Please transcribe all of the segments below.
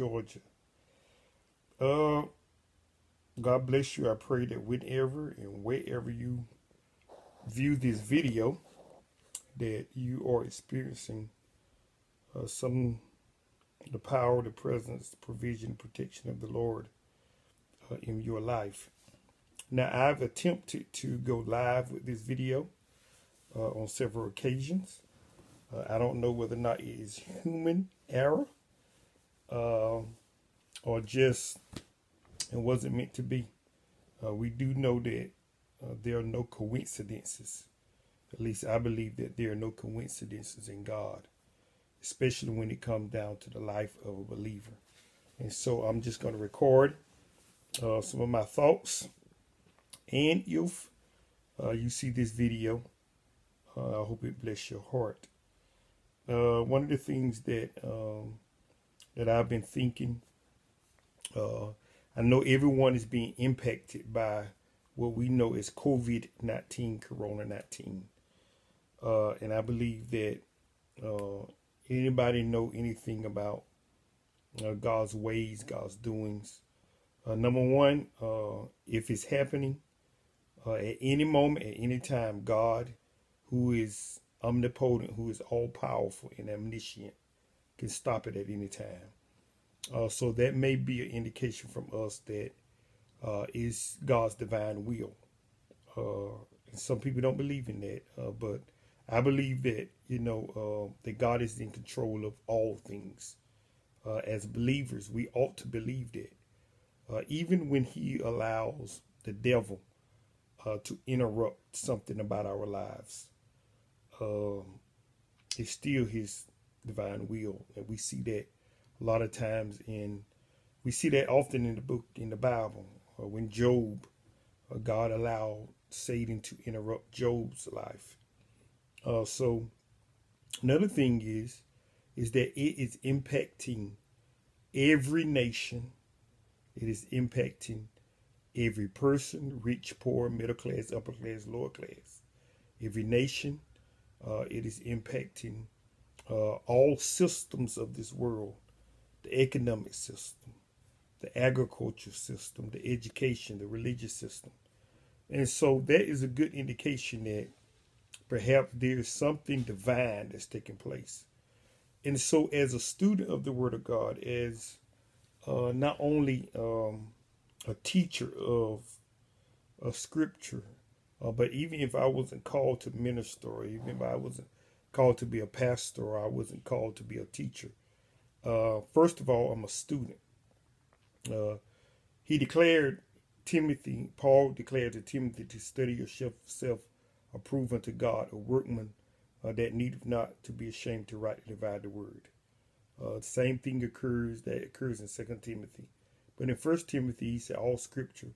Georgia. Uh, God bless you. I pray that whenever and wherever you view this video, that you are experiencing uh, some the power, the presence, the provision, protection of the Lord uh, in your life. Now, I've attempted to go live with this video uh, on several occasions. Uh, I don't know whether or not it is human error uh, or just it wasn't meant to be. Uh, we do know that uh, there are no coincidences. At least I believe that there are no coincidences in God, especially when it comes down to the life of a believer. And so I'm just going to record uh, some of my thoughts and if uh, you see this video, uh, I hope it bless your heart. Uh, one of the things that um, that I've been thinking, uh, I know everyone is being impacted by what we know as COVID-19, Corona-19. Uh, and I believe that uh, anybody know anything about God's ways, God's doings, number one, if it's happening, uh, at any moment, at any time, God, who is omnipotent, who is all powerful and omniscient, can stop it at any time. Uh, so that may be an indication from us that uh, is God's divine will. Uh, some people don't believe in that, uh, but I believe that you know uh, that God is in control of all things. Uh, as believers, we ought to believe that, even when He allows the devil to interrupt something about our lives. Um, it's still His divine will, and we see that a lot of times in we see that often in the book in the Bible. Uh, when Job, uh, God allowed Satan to interrupt Job's life. Uh, so another thing is is that it is impacting every nation. It is impacting every person, rich, poor, middle class, upper class, lower class, every nation. Uh, it is impacting uh, all systems of this world the economic system, the agriculture system, the education, the religious system. And so that is a good indication that perhaps there is something divine that's taking place. And so, as a student of the Word of God, as uh, not only um, a teacher of a scripture. Uh, but even if I wasn't called to minister, even if I wasn't called to be a pastor, or I wasn't called to be a teacher, uh, first of all, I'm a student. Uh, he declared Timothy, Paul declared to Timothy to study yourself self approved unto God, a workman uh, that needeth not to be ashamed to rightly divide the word. Uh, the same thing occurs that occurs in Second Timothy but in First Timothy, he said all scripture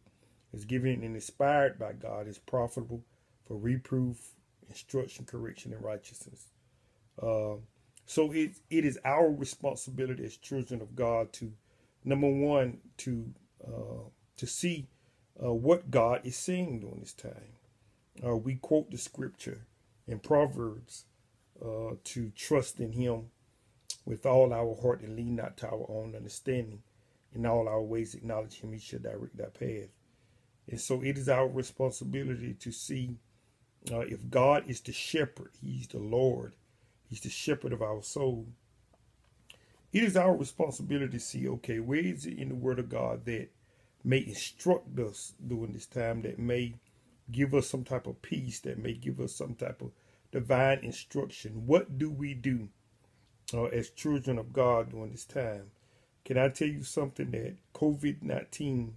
is given and inspired by God is profitable for reproof, instruction, correction, and righteousness. Uh, so it it is our responsibility as children of God to number one to uh, to see uh, what God is saying during this time. Uh, we quote the scripture in Proverbs uh, to trust in Him with all our heart and lean not to our own understanding in all our ways acknowledge him, he shall direct our path. And so it is our responsibility to see uh, if God is the shepherd, he's the Lord, he's the shepherd of our soul. It is our responsibility to see, okay, where is it in the word of God that may instruct us during this time, that may give us some type of peace, that may give us some type of divine instruction. What do we do uh, as children of God during this time? Can I tell you something that COVID 19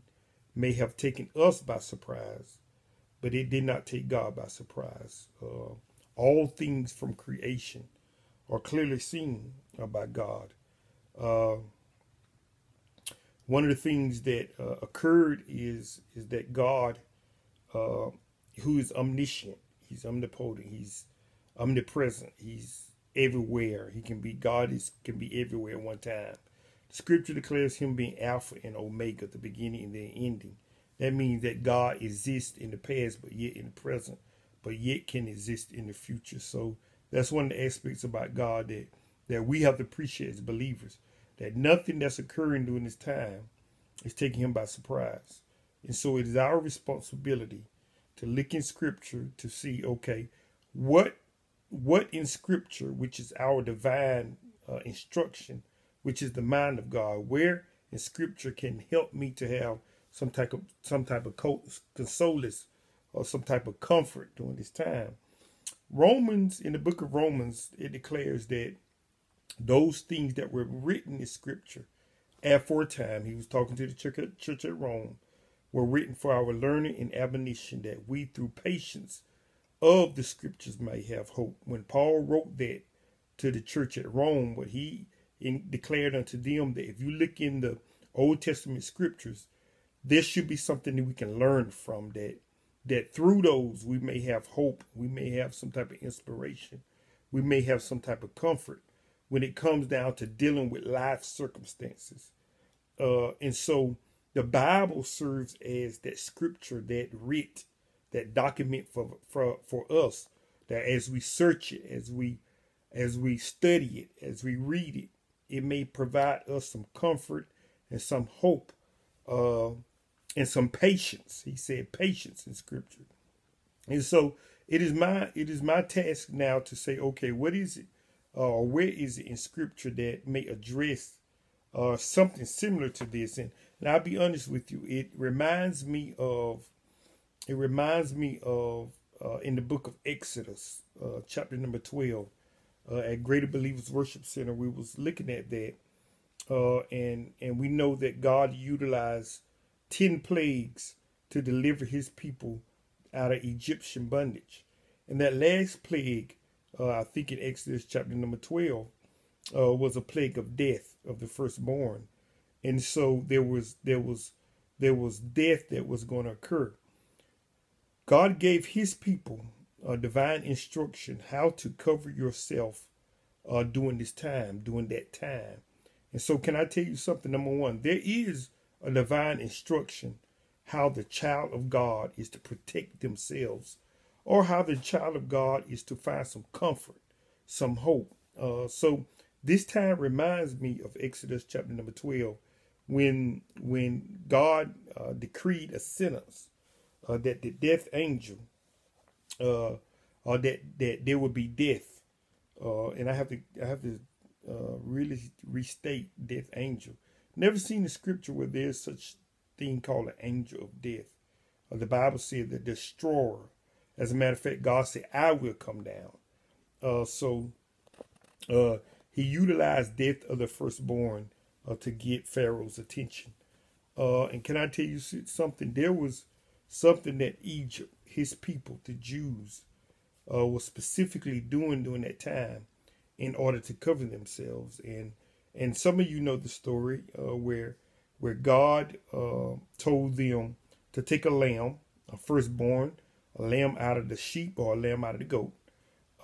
may have taken us by surprise, but it did not take God by surprise? Uh, all things from creation are clearly seen by God. Uh, one of the things that uh, occurred is is that God, uh, who is omniscient, He's omnipotent, He's omnipresent, He's everywhere. He can be God is can be everywhere at one time. Scripture declares him being Alpha and Omega, the beginning and the ending. That means that God exists in the past, but yet in the present, but yet can exist in the future. So that's one of the aspects about God that that we have to appreciate as believers. That nothing that's occurring during this time is taking him by surprise. And so it is our responsibility to look in scripture to see, okay, what what in scripture, which is our divine uh, instruction, which is the mind of God, where in scripture can help me to have some type of some type of consolus or some type of comfort during this time. Romans in the book of Romans it declares that those things that were written in scripture aforetime he was talking to the church at, church at Rome were written for our learning and admonition that we through patience of the scriptures may have hope. When Paul wrote that to the church at Rome, what he declared unto them that if you look in the Old Testament scriptures, this should be something that we can learn from that that through those we may have hope, we may have some type of inspiration, we may have some type of comfort when it comes down to dealing with life circumstances. Uh, and so the Bible serves as that scripture, that writ, that document for for for us. That as we search it, as we as we study it, as we read it, it may provide us some comfort and some hope uh, and some patience. He said patience in scripture. And so it is my it is my task now to say, okay, what is it or uh, where is it in scripture that may address uh, something similar to this? And, and I'll be honest with you, it reminds me of it reminds me of uh, in the book of Exodus, uh, chapter number 12, uh, at Greater Believers Worship Center, we was looking at that. Uh, and and we know that God utilized 10 plagues to deliver his people out of Egyptian bondage. And that last plague, uh, I think in Exodus chapter number 12, uh, was a plague of death of the firstborn. And so there was there was there was death that was going to occur. God gave his people a divine instruction how to cover yourself uh, during this time, during that time. And so, can I tell you something? Number one, there is a divine instruction how the child of God is to protect themselves, or how the child of God is to find some comfort, some hope. Uh, so, this time reminds me of Exodus chapter number 12, when when God uh, decreed a sentence uh, that the death angel, uh, or that that there would be death, uh, and I have to I have to uh, really restate death angel. Never seen the scripture where there's such thing called an angel of death. Uh, the Bible said the destroyer. As a matter of fact, God said, "I will come down." Uh, so uh, he utilized death of the firstborn uh, to get Pharaoh's attention. Uh, and can I tell you something? There was something that Egypt, his people, the Jews, uh, was specifically doing during that time in order to cover themselves. And and some of you know the story uh, where where God uh, told them to take a lamb, a firstborn, a lamb out of the sheep or a lamb out of the goat,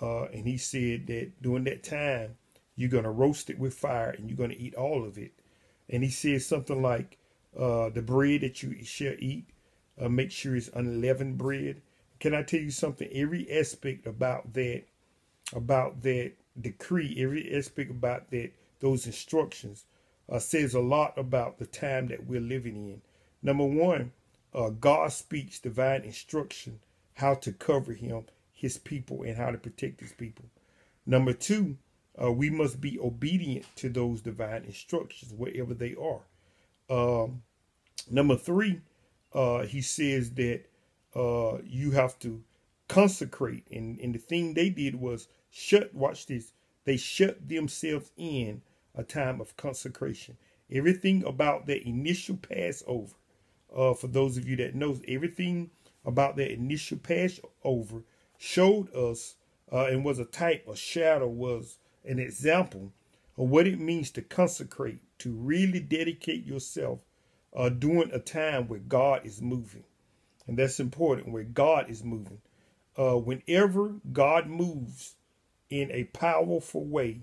uh, and He said that during that time you're gonna roast it with fire and you're gonna eat all of it. And He said something like, uh, "The bread that you shall eat uh, make sure it's unleavened bread. Can I tell you something? Every aspect about that, about that decree, every aspect about that, those instructions, uh, says a lot about the time that we're living in. Number one, uh, God speaks divine instruction how to cover Him, His people, and how to protect His people. Number two, uh, we must be obedient to those divine instructions wherever they are. Um, number three, uh, he says that uh, you have to consecrate. And, and the thing they did was shut, watch this, they shut themselves in a time of consecration. Everything about that initial Passover, uh, for those of you that knows, everything about that initial Passover showed us uh, and was a type, a shadow, was an example of what it means to consecrate, to really dedicate yourself uh, during a time where God is moving. And that's important, where God is moving. Uh, whenever God moves in a powerful way,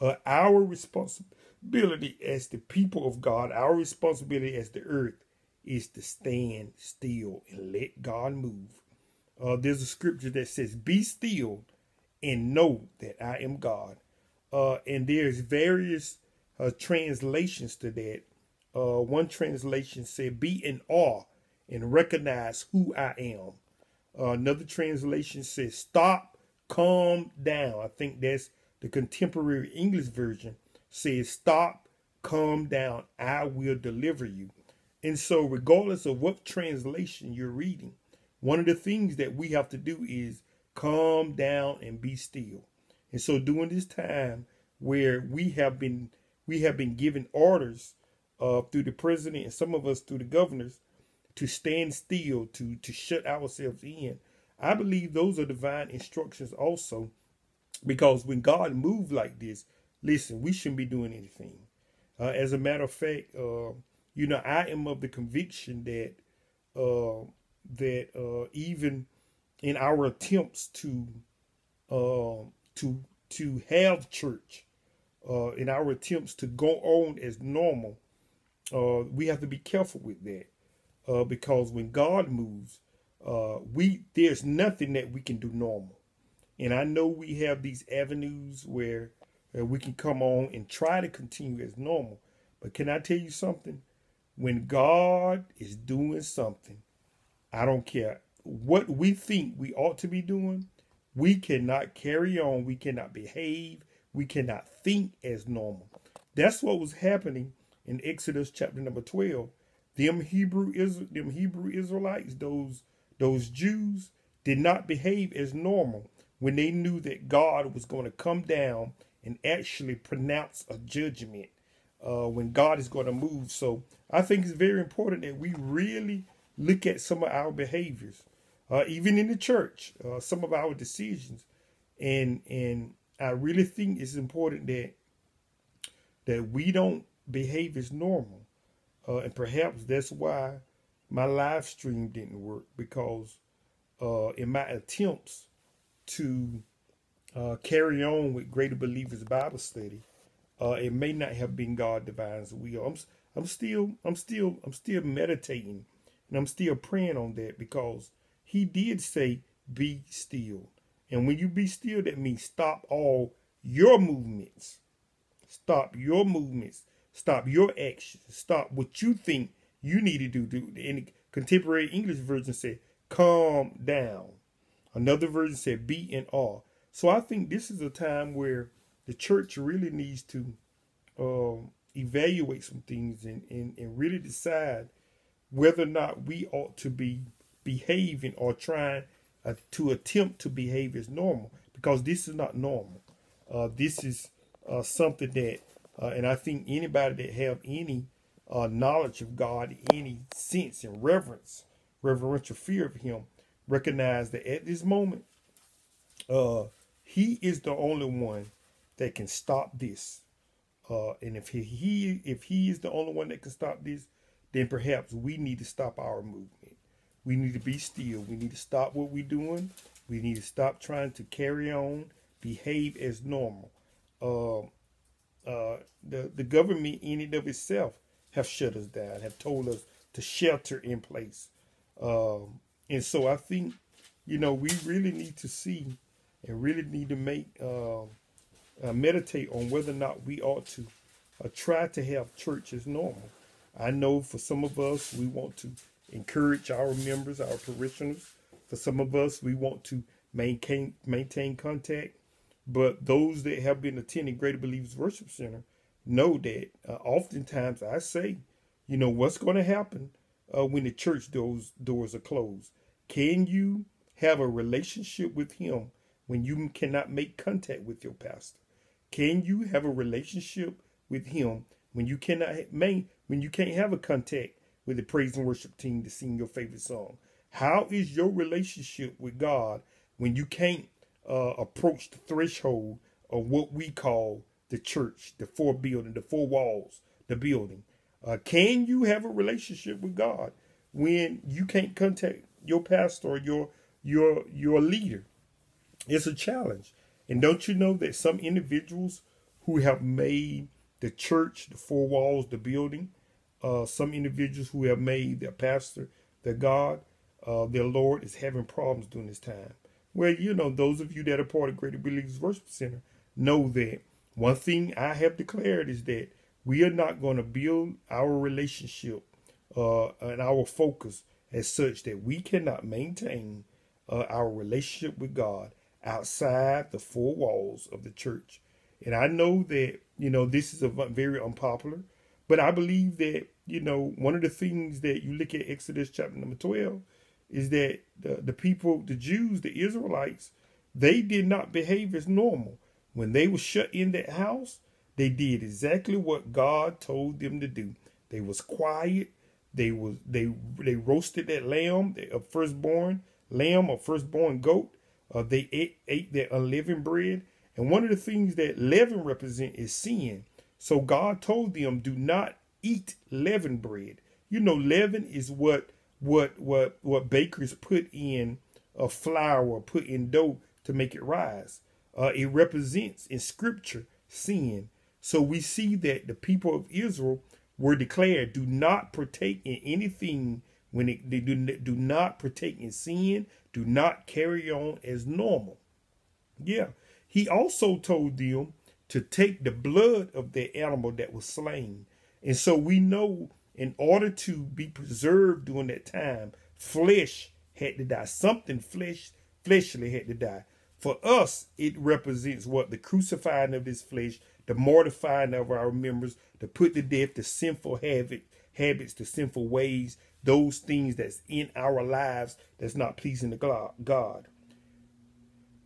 uh, our responsibility as the people of God, our responsibility as the earth, is to stand still and let God move. Uh, there's a scripture that says, "Be still and know that I am God." Uh, and there's various uh, translations to that. Uh, one translation said, "Be in awe and recognize who I am." Uh, another translation says, "Stop, calm down." I think that's the contemporary English version. Says, "Stop, calm down. I will deliver you." And so, regardless of what translation you're reading, one of the things that we have to do is calm down and be still. And so, during this time where we have been we have been given orders uh, through the president and some of us through the governors to stand still, to to shut ourselves in. I believe those are divine instructions also, because when God moved like this, listen, we shouldn't be doing anything. Uh, as a matter of fact, uh, you know, I am of the conviction that uh, that uh, even in our attempts to uh, to to have church, uh, in our attempts to go on as normal, we have to be careful with that because when God moves, we there's nothing that we can do normal, and I know we have these avenues where we can come on and try to continue as normal, but can I tell you something? when God is doing something, I don't care what we think we ought to be doing, we cannot carry on, we cannot behave, we cannot think as normal. That's what was happening in Exodus chapter number 12. Them Hebrew them Hebrew Israelites, those those Jews did not behave as normal when they knew that God was going to come down and actually pronounce a judgment uh, when God is going to move. So I think it's very important that we really look at some of our behaviors, uh, even in the church, uh, some of our decisions, and and I really think it's important that that we don't behave as normal, uh, and perhaps that's why my live stream didn't work because uh, in my attempts to uh, carry on with Greater Believers Bible Study, it may not have been God Divine's will. I'm, I'm still, I'm still, I'm still meditating and I'm still praying on that because he did say, be still. And when you be still, that means stop all your movements. Stop your movements. Stop your actions. Stop what you think you need to do. do. In the contemporary English version said, calm down. Another version said, be in awe. So I think this is a time where the church really needs to um, evaluate some things and, and, and really decide whether or not we ought to be behaving or trying uh, to attempt to behave as normal because this is not normal. Uh, this is uh, something that, uh, and I think anybody that have any uh, knowledge of God, any sense and reverence, reverential fear of Him, recognize that at this moment, uh, He is the only one that can stop this. Uh, and if he, he if he is the only one that can stop this, then perhaps we need to stop our movement. We need to be still. We need to stop what we're doing. We need to stop trying to carry on, behave as normal. Uh, uh, the the government in and of itself have shut us down, have told us to shelter in place. Um, and so I think, you know, we really need to see and really need to make uh, uh, meditate on whether or not we ought to uh, try to have church as normal. I know for some of us, we want to encourage our members, our parishioners. For some of us, we want to maintain maintain contact. But those that have been attending Greater Believers Worship Center know that uh, oftentimes I say, you know, what's going to happen uh, when the church doors doors are closed? Can you have a relationship with Him when you cannot make contact with your pastor? Can you have a relationship with him when you cannot main when you can't have a contact with the praise and worship team to sing your favorite song? How is your relationship with God when you can't uh, approach the threshold of what we call the church, the four building, the four walls, the building? Uh, can you have a relationship with God when you can't contact your pastor or your your your leader? It's a challenge. And don't you know that some individuals who have made the church, the four walls, the building, uh, some individuals who have made their pastor their God, uh, their Lord is having problems during this time. Well, you know, those of you that are part of Greater Believers Worship Center know that one thing I have declared is that we are not going to build our relationship uh, and our focus as such that we cannot maintain uh, our relationship with God outside the four walls of the church. And I know that, you know, this is a very unpopular, but I believe that, you know, one of the things that you look at Exodus chapter number 12 is that the, the people, the Jews, the Israelites, they did not behave as normal. When they were shut in that house, they did exactly what God told them to do. They was quiet. They was they they roasted that lamb, a firstborn lamb or firstborn goat. Uh, they ate, ate that unleavened bread. And one of the things that leaven represent is sin. So God told them, do not eat leavened bread. You know, leaven is what what what what bakers put in a flour put in dough to make it rise. Uh, it represents in scripture sin. So we see that the people of Israel were declared, do not partake in anything when it, they do, do not partake in sin, do not carry on as normal. Yeah. He also told them to take the blood of the animal that was slain. And so we know in order to be preserved during that time, flesh had to die. Something flesh fleshly had to die. For us, it represents what? The crucifying of this flesh, the mortifying of our members, to put to death the sinful habit, habits, the sinful ways, those things that's in our lives that's not pleasing to God.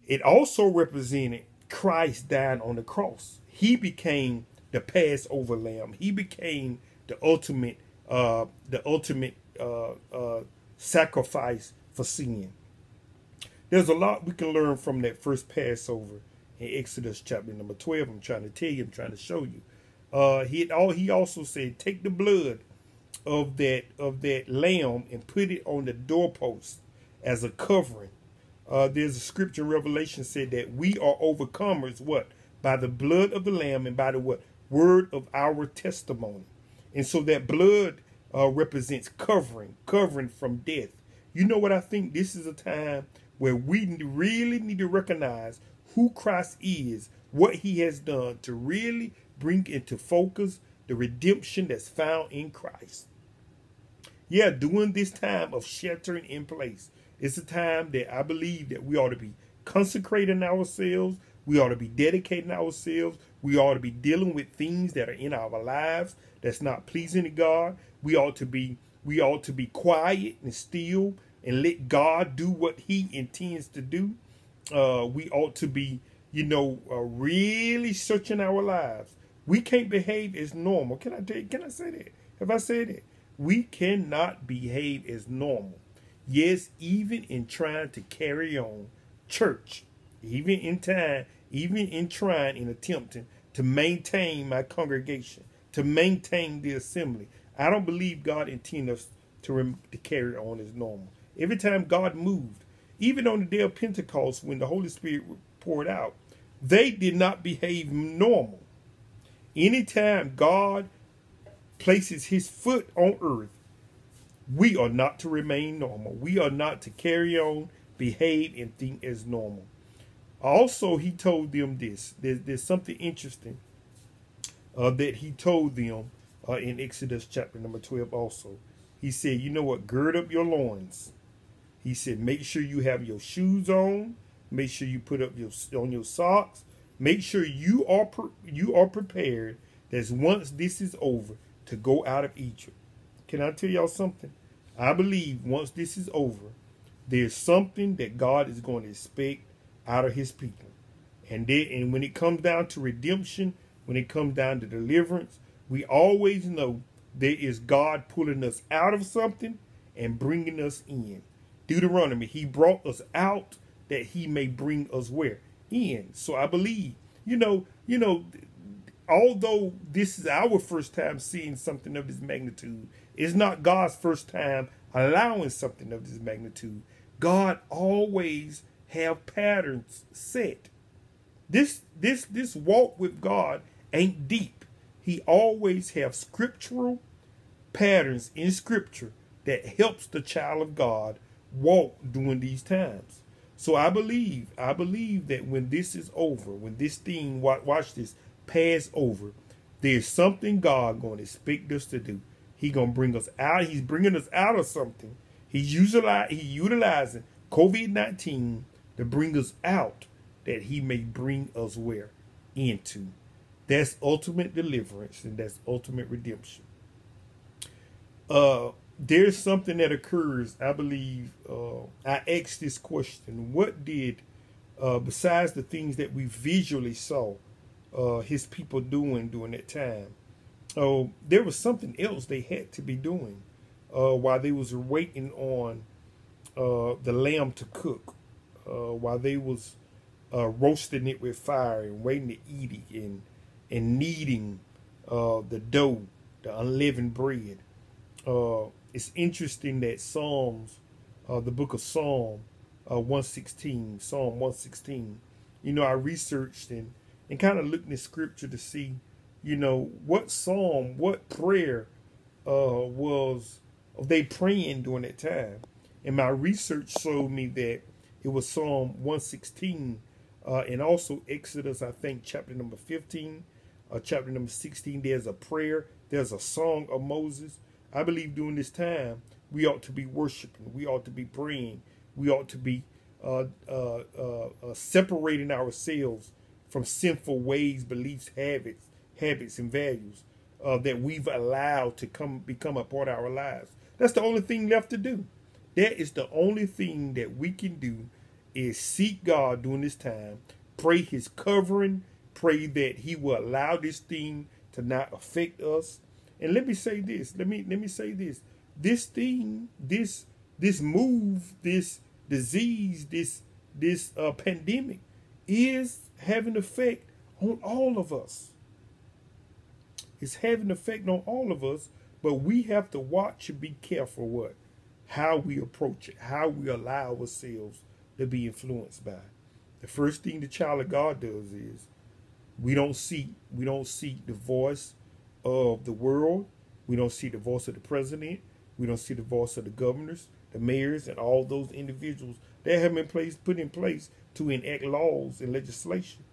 It also represented Christ dying on the cross. He became the Passover lamb. He became the ultimate, uh, the ultimate uh, uh, sacrifice for sin. There's a lot we can learn from that first Passover in Exodus chapter number 12. I'm trying to tell you, I'm trying to show you. Uh, he all he also said, take the blood of that of that lamb and put it on the doorpost as a covering. Uh, there's a scripture Revelation said that we are overcomers. What by the blood of the lamb and by the what word of our testimony. And so that blood uh, represents covering, covering from death. You know what I think? This is a time where we really need to recognize who Christ is, what he has done to really bring into focus the redemption that's found in Christ. Yeah, during this time of sheltering in place, it's a time that I believe that we ought to be consecrating ourselves. We ought to be dedicating ourselves. We ought to be dealing with things that are in our lives that's not pleasing to God. We ought to be we ought to be quiet and still and let God do what He intends to do. Uh, we ought to be, you know, uh, really searching our lives. We can't behave as normal. Can I tell you, can I say that? Have I said it? We cannot behave as normal. Yes, even in trying to carry on church, even in time, even in trying and attempting to maintain my congregation, to maintain the assembly. I don't believe God intended us to, to carry on as normal. Every time God moved, even on the day of Pentecost when the Holy Spirit poured out, they did not behave normal. Anytime God places his foot on earth, we are not to remain normal. We are not to carry on, behave, and think as normal. Also, he told them this. There's, there's something interesting uh, that he told them uh, in Exodus chapter number 12 also. He said, you know what? Gird up your loins he said, make sure you have your shoes on. Make sure you put up your on your socks. Make sure you are you are prepared. That once this is over, to go out of Egypt. Can I tell y'all something? I believe once this is over, there's something that God is going to expect out of His people. And then, and when it comes down to redemption, when it comes down to deliverance, we always know there is God pulling us out of something and bringing us in. Deuteronomy, he brought us out that he may bring us where? In. So I believe, you know, you know, although this is our first time seeing something of this magnitude, it's not God's first time allowing something of this magnitude. God always have patterns set. This this this walk with God ain't deep. He always have scriptural patterns in scripture that helps the child of God walk during these times. So I believe, I believe that when this is over, when this thing, watch this, pass over, there's something God going to expect us to do. He gonna bring us out. He's bringing us out of something. He's utilizing, he utilizing COVID-19 to bring us out that he may bring us where? Into. That's ultimate deliverance and that's ultimate redemption. Uh, there's something that occurs, I believe, uh, I asked this question, what did, uh, besides the things that we visually saw uh, his people doing during that time, oh, there was something else they had to be doing uh, while they was waiting on uh, the lamb to cook, while they was roasting it with fire and waiting to eat it and and kneading the dough, the unleavened bread. Uh, it's interesting that Psalms, the book of Psalm 116, Psalm 116, you know, I researched and, and kind of looked in the scripture to see, you know, what psalm, what prayer was they praying during that time. And my research showed me that it was Psalm 116 uh, and also Exodus, I think, chapter number 15, uh, chapter number 16. There's a prayer, there's a song of Moses. I believe during this time, we ought to be worshiping, we ought to be praying, we ought to be uh, uh, uh, uh separating ourselves from sinful ways, beliefs, habits, habits, and values that we've allowed to come become a part of our lives. That's the only thing left to do. That is the only thing that we can do is seek God during this time, pray his covering, pray that he will allow this thing to not affect us. And let me say this, let me let me say this. This thing, this this move, this disease, this this uh, pandemic is having effect on all of us. It's having effect on all of us but we have to watch and be careful what how we approach it, how we allow ourselves to be influenced by. The first thing the child of God does is we don't seek we don't seek the voice of the world. We don't see the voice of the president. We don't see the voice of the governors, the mayors, and all those individuals that have been place put in place to enact laws and legislation.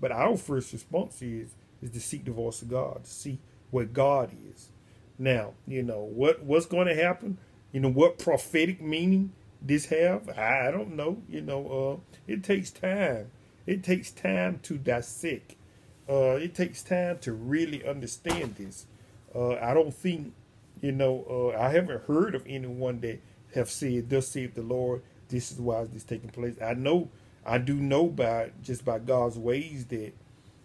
But our first response is is to seek the voice of God, to see where God is. Now, you know, what what's going to happen? You know, what prophetic meaning this have? I don't know. You know, uh, it takes time. It takes time to dissect. Uh, it takes time to really understand this. Uh, I don't think, you know, uh, I haven't heard of anyone that have said, "Thus saith the Lord." This is why this taking place. I know, I do know by just by God's ways that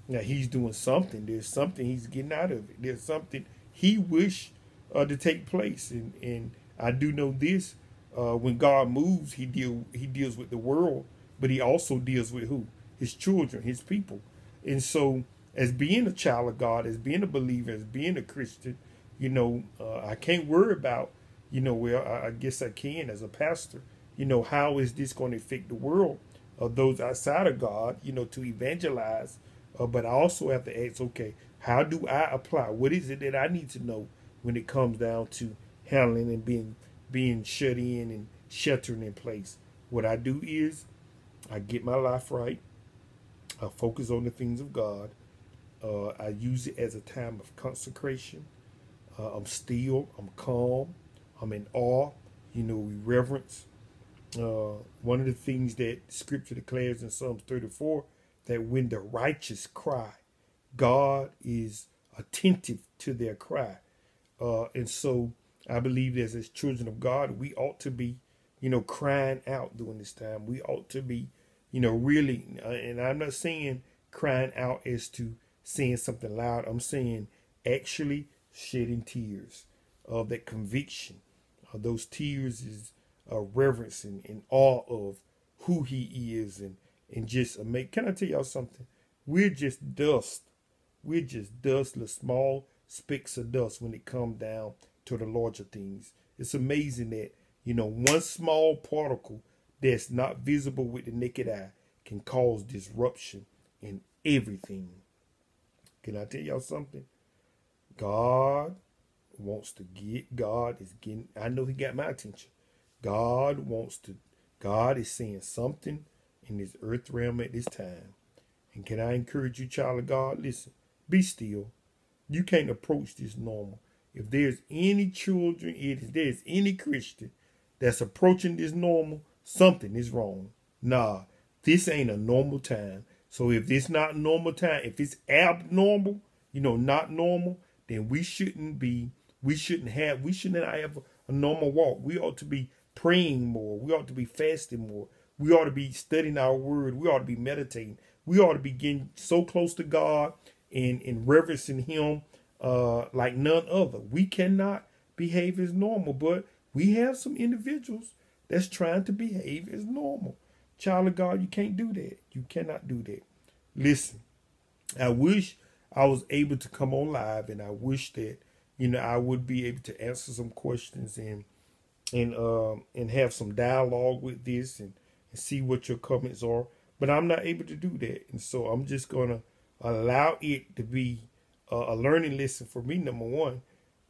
now He's doing something. There's something He's getting out of it. There's something he wished uh, to take place. And, and I do know this, uh, when God moves, he deal he deals with the world, but he also deals with who? His children, his people. And so as being a child of God, as being a believer, as being a Christian, you know, uh, I can't worry about, you know, well, I, I, guess I can as a pastor, you know, how is this going to affect the world of those outside of God, you know, to evangelize. Uh, but I also have to ask, okay, how do I apply? What is it that I need to know when it comes down to handling and being being shut in and sheltering in place? What I do is I get my life right. I focus on the things of God. Uh, I use it as a time of consecration. Uh, I'm still. I'm calm. I'm in awe. You know, we reverence. Uh, one of the things that Scripture declares in Psalms 34 that when the righteous cry, God is attentive to their cry. Uh, and so I believe that as children of God, we ought to be, you know, crying out during this time. We ought to be, you know, really, uh, and I'm not saying crying out as to saying something loud. I'm saying actually shedding tears of that conviction. Uh, those tears is uh, reverence and, and awe of who he is and, and just make, can I tell y'all something? We're just dust we're just dust, the small specks of dust when it comes down to the larger things. It's amazing that, you know, one small particle that's not visible with the naked eye can cause disruption in everything. Can I tell y'all something? God wants to get, God is getting, I know he got my attention. God wants to, God is saying something in this earth realm at this time. And can I encourage you, child of God? Listen, be still. You can't approach this normal. If there's any children, if there's any Christian that's approaching this normal, something is wrong. Nah, this ain't a normal time. So if it's not normal time, if it's abnormal, you know, not normal, then we shouldn't be, we shouldn't have, we shouldn't have a normal walk. We ought to be praying more. We ought to be fasting more. We ought to be studying our word. We ought to be meditating. We ought to be getting so close to God and, and reverencing him uh, like none other. We cannot behave as normal, but we have some individuals that's trying to behave as normal. Child of God, you can't do that. You cannot do that. Listen, I wish I was able to come on live and I wish that, you know, I would be able to answer some questions and and um and have some dialogue with this and, and see what your comments are. But I'm not able to do that. And so I'm just gonna allow it to be a learning lesson for me, number one.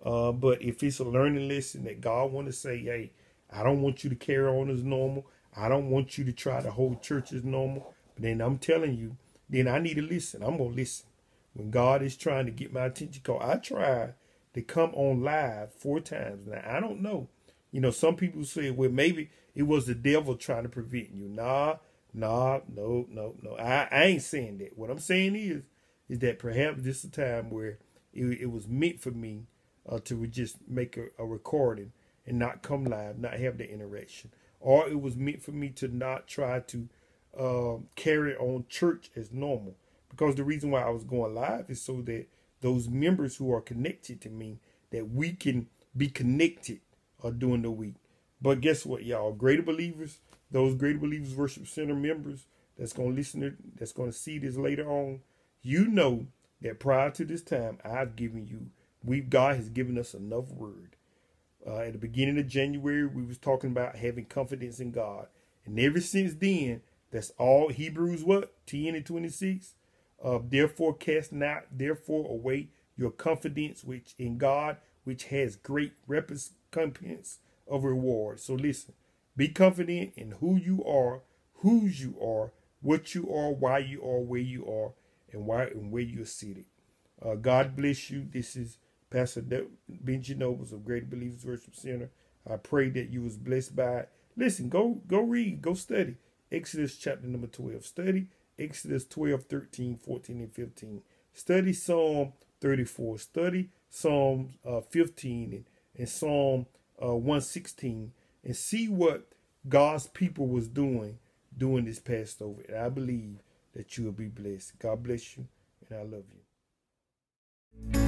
Uh, but if it's a learning lesson that God want to say, hey, I don't want you to carry on as normal. I don't want you to try to hold church as normal. But then I'm telling you, then I need to listen. I'm going to listen. When God is trying to get my attention, because I tried to come on live four times. Now, I don't know. You know, some people say, well, maybe it was the devil trying to prevent you. Nah, nah, no, no, no. I, I ain't saying that. What I'm saying is, is that perhaps this is a time where it, it was meant for me uh, to just make a, a recording and not come live, not have the interaction. Or it was meant for me to not try to uh, carry on church as normal. Because the reason why I was going live is so that those members who are connected to me, that we can be connected uh, during the week. But guess what, y'all? Greater believers, those greater believers worship center members that's going to listen to, that's going to see this later on, you know that prior to this time, I've given you, we God has given us enough word. Uh, at the beginning of January, we was talking about having confidence in God, and ever since then, that's all Hebrews what ten and twenty six. Uh, therefore, cast not therefore await your confidence which in God, which has great recompense of reward. So listen, be confident in who you are, whose you are, what you are, why you are, where you are, and why and where you're seated. Uh, God bless you. This is Pastor Benji Nobles of Great Believers Worship Center. I pray that you was blessed by it. Listen, go go read, go study. Exodus chapter number 12. Study Exodus 12, 13, 14, and 15. Study Psalm 34. Study Psalm uh, 15 and, and Psalm uh, 116 and see what God's people was doing during this Passover. And I believe that you will be blessed. God bless you, and I love you.